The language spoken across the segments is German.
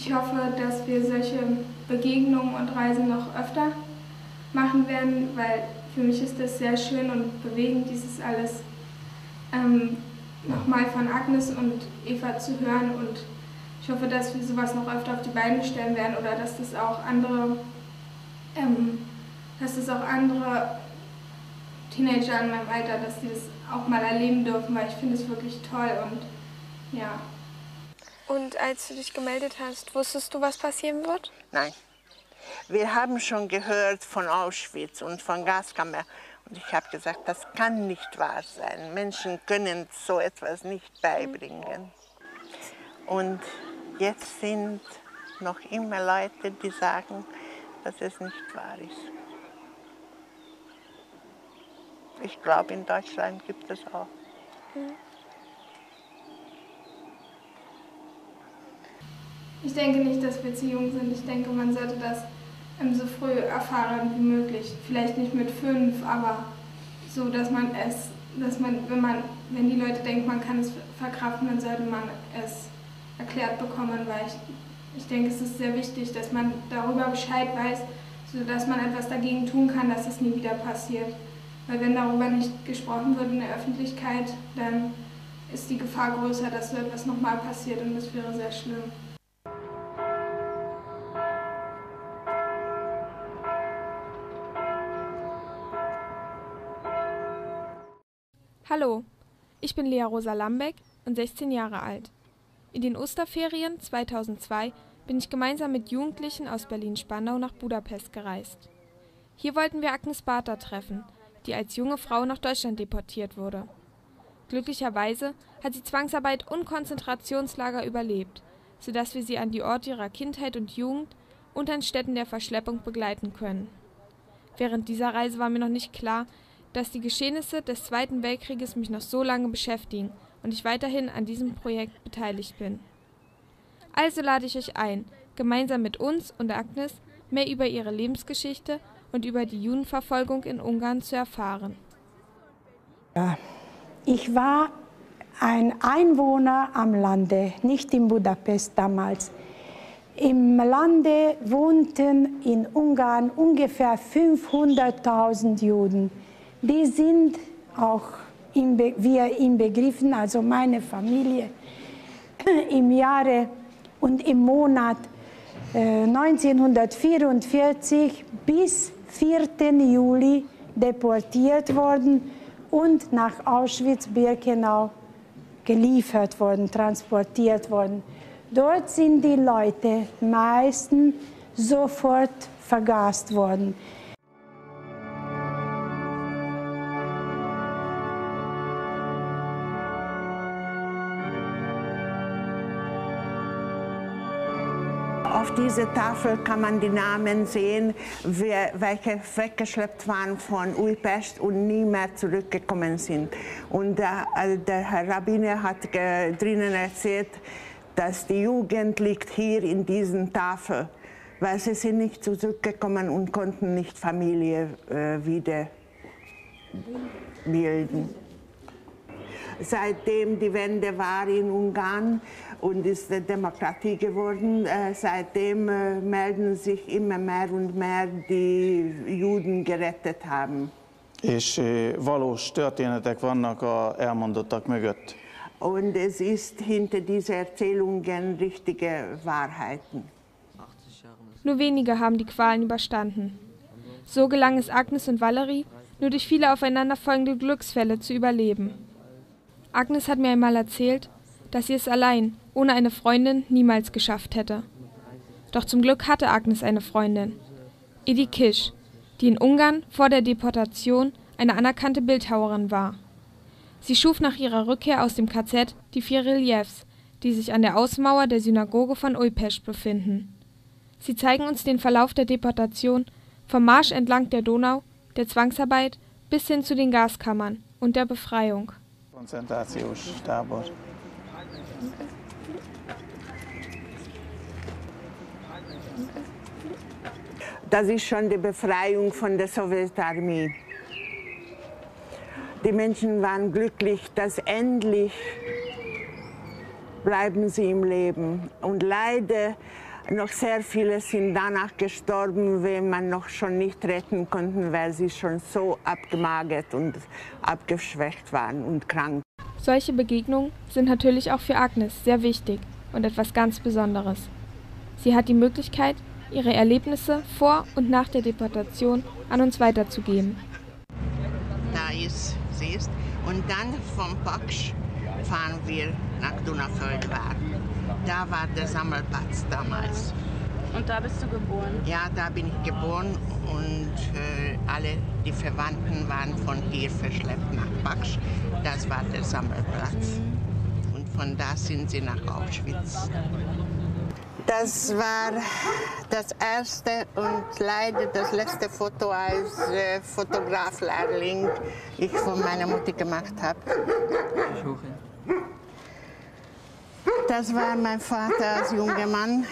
Ich hoffe, dass wir solche Begegnungen und Reisen noch öfter machen werden, weil für mich ist das sehr schön und bewegend, dieses alles ähm, nochmal von Agnes und Eva zu hören. Und ich hoffe, dass wir sowas noch öfter auf die Beine stellen werden oder dass das auch andere, ähm, dass das auch andere Teenager in meinem Alter, dass die das auch mal erleben dürfen, weil ich finde es wirklich toll und ja. Und als du dich gemeldet hast, wusstest du, was passieren wird? Nein. Wir haben schon gehört von Auschwitz und von Gaskammer. Und ich habe gesagt, das kann nicht wahr sein. Menschen können so etwas nicht beibringen. Und jetzt sind noch immer Leute, die sagen, dass es nicht wahr ist. Ich glaube, in Deutschland gibt es auch. Mhm. Ich denke nicht, dass wir zu jung sind. Ich denke, man sollte das ähm, so früh erfahren wie möglich. Vielleicht nicht mit fünf, aber so, dass man es, dass man, wenn man, wenn die Leute denken, man kann es verkraften, dann sollte man es erklärt bekommen, weil ich, ich denke, es ist sehr wichtig, dass man darüber Bescheid weiß, sodass man etwas dagegen tun kann, dass es nie wieder passiert. Weil wenn darüber nicht gesprochen wird in der Öffentlichkeit, dann ist die Gefahr größer, dass so etwas nochmal passiert und das wäre sehr schlimm. Hallo, ich bin Lea Rosa Lambeck und 16 Jahre alt. In den Osterferien 2002 bin ich gemeinsam mit Jugendlichen aus Berlin-Spandau nach Budapest gereist. Hier wollten wir Agnes Barter treffen, die als junge Frau nach Deutschland deportiert wurde. Glücklicherweise hat sie Zwangsarbeit und Konzentrationslager überlebt, sodass wir sie an die Orte ihrer Kindheit und Jugend und an Städten der Verschleppung begleiten können. Während dieser Reise war mir noch nicht klar, dass die Geschehnisse des Zweiten Weltkrieges mich noch so lange beschäftigen und ich weiterhin an diesem Projekt beteiligt bin. Also lade ich euch ein, gemeinsam mit uns und Agnes mehr über ihre Lebensgeschichte und über die Judenverfolgung in Ungarn zu erfahren. Ich war ein Einwohner am Lande, nicht in Budapest damals. Im Lande wohnten in Ungarn ungefähr 500.000 Juden. Die sind auch wir inbegriffen, also meine Familie, im Jahre und im Monat 1944 äh, bis 4. Juli deportiert worden und nach Auschwitz-Birkenau geliefert worden, transportiert worden. Dort sind die Leute meistens sofort vergast worden. Auf dieser Tafel kann man die Namen sehen, wer, welche weggeschleppt waren von Ulpest und nie mehr zurückgekommen sind. Und der, also der Herr Rabbiner hat drinnen erzählt, dass die Jugend liegt hier in diesen Tafel, weil sie sind nicht zurückgekommen und konnten nicht Familie äh, wieder bilden. Seitdem die Wende war in Ungarn, und ist Demokratie geworden. Äh, seitdem äh, melden sich immer mehr und mehr, die Juden gerettet haben. És valós történetek vannak a elmondottak mögött. Und es ist hinter diesen Erzählungen richtige Wahrheiten. Nur wenige haben die Qualen überstanden. So gelang es Agnes und Valerie, nur durch viele aufeinanderfolgende Glücksfälle zu überleben. Agnes hat mir einmal erzählt, dass sie es allein, ohne eine Freundin, niemals geschafft hätte. Doch zum Glück hatte Agnes eine Freundin, Edi Kisch, die in Ungarn vor der Deportation eine anerkannte Bildhauerin war. Sie schuf nach ihrer Rückkehr aus dem KZ die vier Reliefs, die sich an der Außenmauer der Synagoge von Ulpesch befinden. Sie zeigen uns den Verlauf der Deportation vom Marsch entlang der Donau, der Zwangsarbeit bis hin zu den Gaskammern und der Befreiung. Konzentraciós tábor. Das ist schon die Befreiung von der Sowjetarmee. Die Menschen waren glücklich, dass endlich bleiben sie im Leben. Und leider Noch sehr viele sind danach gestorben, wenn man noch schon nicht retten konnte, weil sie schon so abgemagert und abgeschwächt waren und krank. Solche Begegnungen sind natürlich auch für Agnes sehr wichtig und etwas ganz Besonderes. Sie hat die Möglichkeit, ihre Erlebnisse vor und nach der Deportation an uns weiterzugeben. Da ist, siehst und dann vom Paksch fahren wir nach Donaufeldwar. Da war der Sammelplatz damals. Und da bist du geboren? Ja, da bin ich geboren und äh, alle die Verwandten waren von hier verschleppt nach Baksch. Das war der Sammelplatz. Und von da sind sie nach Auschwitz. Das war das erste und leider das letzte Foto als äh, Fotograflehrling, ich von meiner Mutter gemacht habe. Das war mein Vater als junger Mann.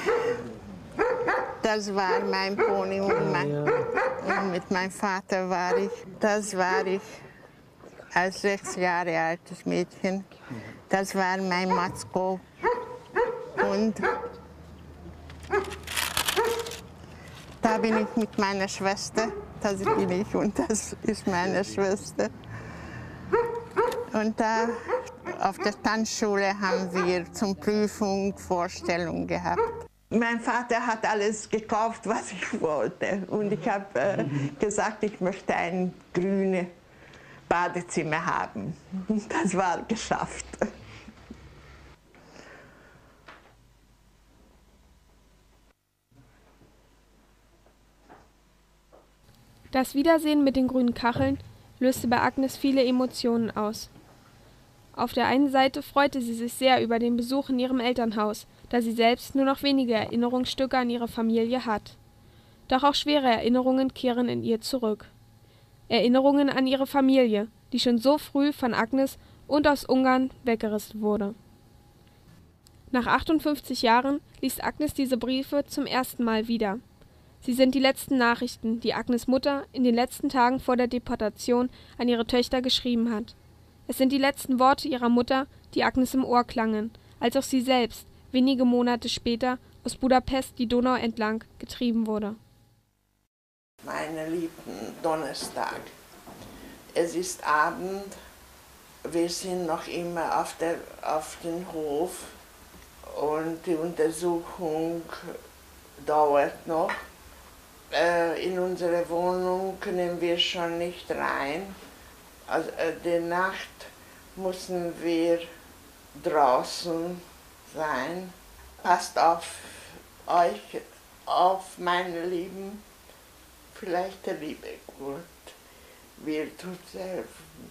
Das war mein Pony und, mein, und mit meinem Vater war ich. Das war ich als sechs Jahre altes Mädchen. Das war mein Matzko. Und da bin ich mit meiner Schwester. Das bin ich und das ist meine Schwester. Und da auf der Tanzschule haben wir zum Prüfung Vorstellung gehabt. Mein Vater hat alles gekauft, was ich wollte. Und ich habe äh, gesagt, ich möchte ein grünes Badezimmer haben. Das war geschafft. Das Wiedersehen mit den grünen Kacheln löste bei Agnes viele Emotionen aus. Auf der einen Seite freute sie sich sehr über den Besuch in ihrem Elternhaus, da sie selbst nur noch wenige Erinnerungsstücke an ihre Familie hat. Doch auch schwere Erinnerungen kehren in ihr zurück. Erinnerungen an ihre Familie, die schon so früh von Agnes und aus Ungarn weggerissen wurde. Nach 58 Jahren liest Agnes diese Briefe zum ersten Mal wieder. Sie sind die letzten Nachrichten, die Agnes Mutter in den letzten Tagen vor der Deportation an ihre Töchter geschrieben hat. Es sind die letzten Worte ihrer Mutter, die Agnes im Ohr klangen, als auch sie selbst wenige Monate später aus Budapest die Donau entlang getrieben wurde. Meine lieben Donnerstag, es ist Abend, wir sind noch immer auf, der, auf dem Hof und die Untersuchung dauert noch. Äh, in unsere Wohnung können wir schon nicht rein. Also äh, die Nacht müssen wir draußen sein. Passt auf euch, auf meine Lieben. Vielleicht der liebe Gott wird uns helfen.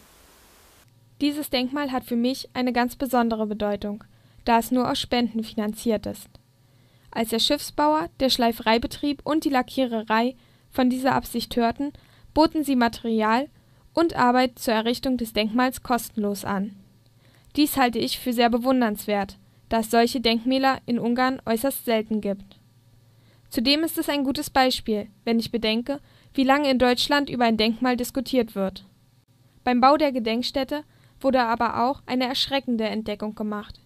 Dieses Denkmal hat für mich eine ganz besondere Bedeutung, da es nur aus Spenden finanziert ist. Als der Schiffsbauer, der Schleifereibetrieb und die Lackiererei von dieser Absicht hörten, boten sie Material und Arbeit zur Errichtung des Denkmals kostenlos an. Dies halte ich für sehr bewundernswert, da es solche Denkmäler in Ungarn äußerst selten gibt. Zudem ist es ein gutes Beispiel, wenn ich bedenke, wie lange in Deutschland über ein Denkmal diskutiert wird. Beim Bau der Gedenkstätte wurde aber auch eine erschreckende Entdeckung gemacht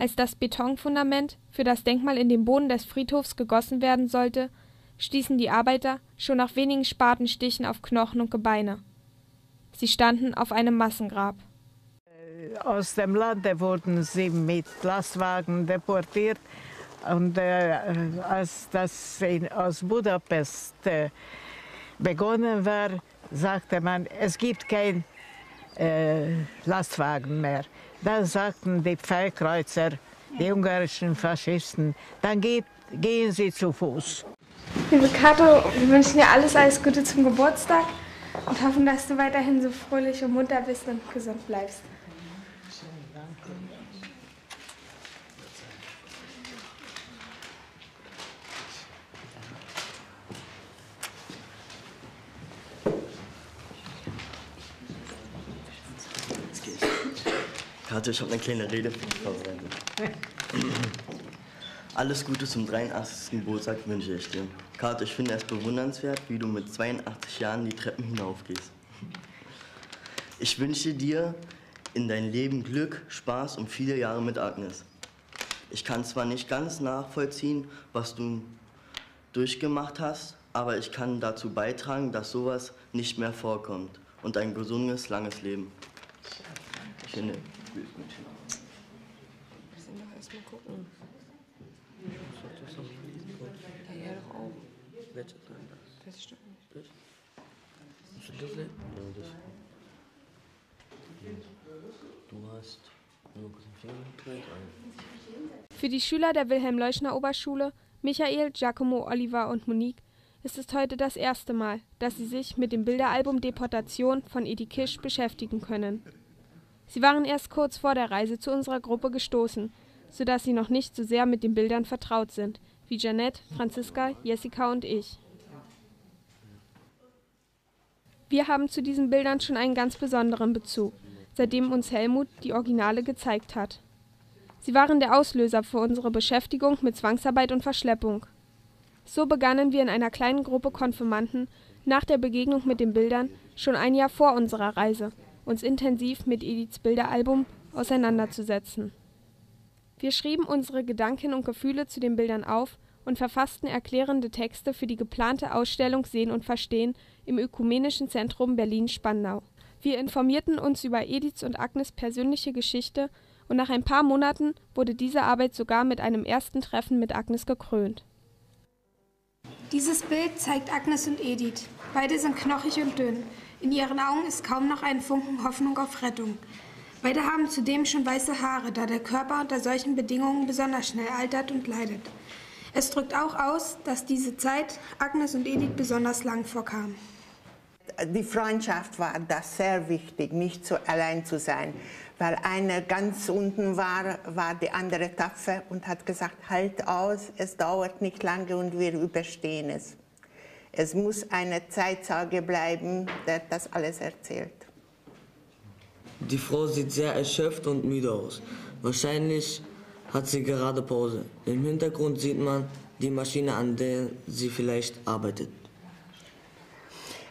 als das Betonfundament für das Denkmal in den Boden des Friedhofs gegossen werden sollte, stießen die Arbeiter schon nach wenigen Spatenstichen auf Knochen und Gebeine. Sie standen auf einem Massengrab. Aus dem Lande wurden sie mit Lastwagen deportiert. Und äh, als das in, aus Budapest äh, begonnen war, sagte man, es gibt kein äh, Lastwagen mehr. Dann sagten die Pfeilkreuzer, die ungarischen Faschisten, dann geht, gehen sie zu Fuß. Liebe Kato, wir wünschen dir alles, alles Gute zum Geburtstag und hoffen, dass du weiterhin so fröhlich und munter bist und gesund bleibst. Karte, ich habe eine kleine Rede für dich vorbereitet. Alles Gute zum 83. Geburtstag wünsche ich dir. Karte, ich finde es bewundernswert, wie du mit 82 Jahren die Treppen hinaufgehst. Ich wünsche dir in dein Leben Glück, Spaß und viele Jahre mit Agnes. Ich kann zwar nicht ganz nachvollziehen, was du durchgemacht hast, aber ich kann dazu beitragen, dass sowas nicht mehr vorkommt und ein gesundes, langes Leben. Ich finde, Wir müssen doch erstmal gucken. Ja, ja, doch auch. Das stimmt nicht. Du hast nur kurz den Finger gedreht. Für die Schüler der Wilhelm-Leuschner-Oberschule, Michael, Giacomo, Oliver und Monique, ist es heute das erste Mal, dass sie sich mit dem Bilderalbum Deportation von Edi Kisch beschäftigen können. Sie waren erst kurz vor der Reise zu unserer Gruppe gestoßen, sodass sie noch nicht so sehr mit den Bildern vertraut sind, wie Janette, Franziska, Jessica und ich. Wir haben zu diesen Bildern schon einen ganz besonderen Bezug, seitdem uns Helmut die Originale gezeigt hat. Sie waren der Auslöser für unsere Beschäftigung mit Zwangsarbeit und Verschleppung. So begannen wir in einer kleinen Gruppe Konfirmanden nach der Begegnung mit den Bildern schon ein Jahr vor unserer Reise, uns intensiv mit Ediths Bilderalbum auseinanderzusetzen. Wir schrieben unsere Gedanken und Gefühle zu den Bildern auf und verfassten erklärende Texte für die geplante Ausstellung Sehen und Verstehen im Ökumenischen Zentrum Berlin-Spandau. Wir informierten uns über Ediths und Agnes persönliche Geschichte und nach ein paar Monaten wurde diese Arbeit sogar mit einem ersten Treffen mit Agnes gekrönt. Dieses Bild zeigt Agnes und Edith. Beide sind knochig und dünn. In ihren Augen ist kaum noch ein Funken Hoffnung auf Rettung. Beide haben zudem schon weiße Haare, da der Körper unter solchen Bedingungen besonders schnell altert und leidet. Es drückt auch aus, dass diese Zeit Agnes und Edith besonders lang vorkam. Die Freundschaft war das sehr wichtig, nicht so allein zu sein. Weil eine ganz unten war, war die andere tapfer und hat gesagt, halt aus, es dauert nicht lange und wir überstehen es. Es muss eine Zeitzeuge bleiben, der das alles erzählt. Die Frau sieht sehr erschöpft und müde aus. Wahrscheinlich hat sie gerade Pause. Im Hintergrund sieht man die Maschine, an der sie vielleicht arbeitet.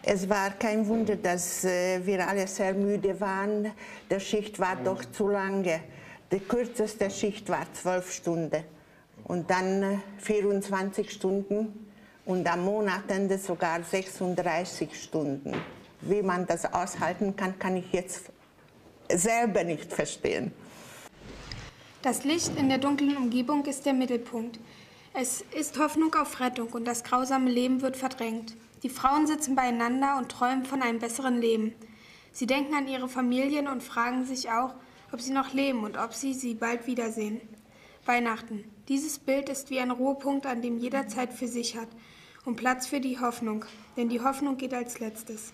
Es war kein Wunder, dass äh, wir alle sehr müde waren. Die Schicht war doch zu lange. Die kürzeste Schicht war zwölf Stunden und dann äh, 24 Stunden und am Monatsende sogar 36 Stunden. Wie man das aushalten kann, kann ich jetzt selber nicht verstehen. Das Licht in der dunklen Umgebung ist der Mittelpunkt. Es ist Hoffnung auf Rettung und das grausame Leben wird verdrängt. Die Frauen sitzen beieinander und träumen von einem besseren Leben. Sie denken an ihre Familien und fragen sich auch, ob sie noch leben und ob sie sie bald wiedersehen. Weihnachten. Dieses Bild ist wie ein Ruhepunkt, an dem jeder Zeit für sich hat und Platz für die Hoffnung, denn die Hoffnung geht als letztes.